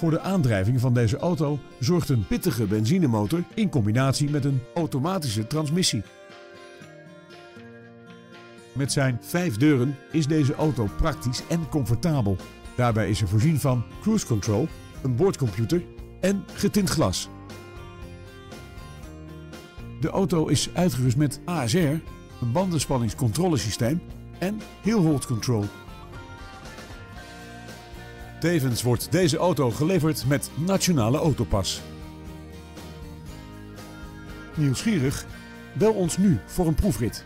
Voor de aandrijving van deze auto zorgt een pittige benzinemotor in combinatie met een automatische transmissie. Met zijn vijf deuren is deze auto praktisch en comfortabel. Daarbij is er voorzien van cruise control, een boordcomputer en getint glas. De auto is uitgerust met ASR, een bandenspanningscontrolesysteem en heel hold control. Tevens wordt deze auto geleverd met Nationale Autopas. Nieuwsgierig? Bel ons nu voor een proefrit.